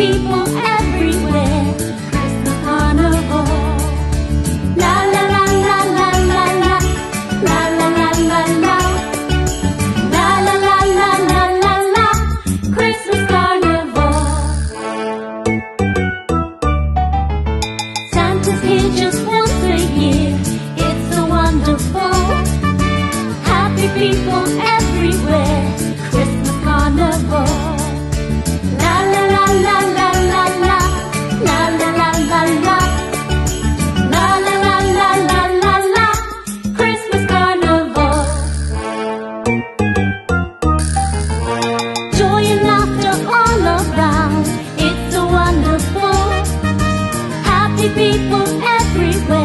people everywhere. Christmas carnival. La la la la la la la. La la la la la. La la la la la la la. Christmas carnival. Santa's here just once a year. It's so wonderful. Happy people everywhere. happy people everywhere.